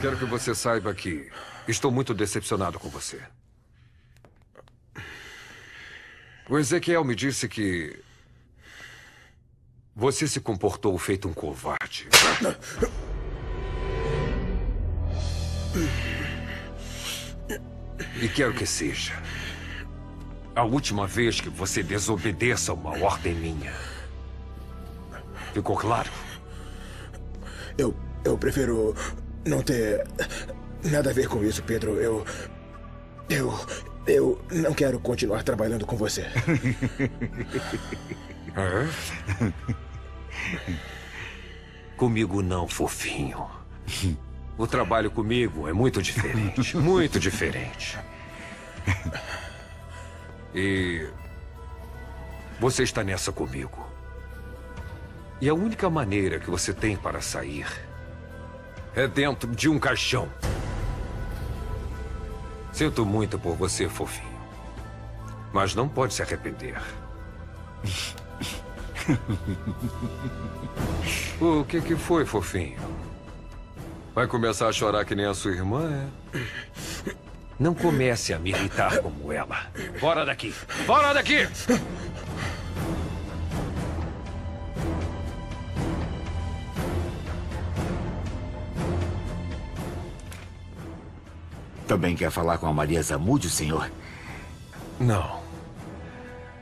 Quero que você saiba que estou muito decepcionado com você. O Ezequiel me disse que você se comportou feito um covarde. E quero que seja a última vez que você desobedeça uma ordem minha. Ficou claro? Eu, eu prefiro não ter nada a ver com isso, Pedro. Eu. Eu. Eu não quero continuar trabalhando com você. É? Comigo não, fofinho. O trabalho comigo é muito diferente. Muito diferente. E. Você está nessa comigo. E a única maneira que você tem para sair é dentro de um caixão. Sinto muito por você, fofinho. Mas não pode se arrepender. o que, que foi, fofinho? Vai começar a chorar que nem a sua irmã, é? Não comece a me irritar como ela. Fora daqui! Fora daqui! Também quer falar com a Maria Zamúdio, senhor? Não.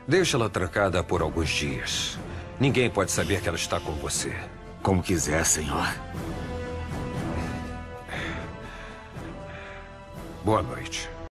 Deixa ela trancada por alguns dias. Ninguém pode saber que ela está com você. Como quiser, senhor. Boa noite.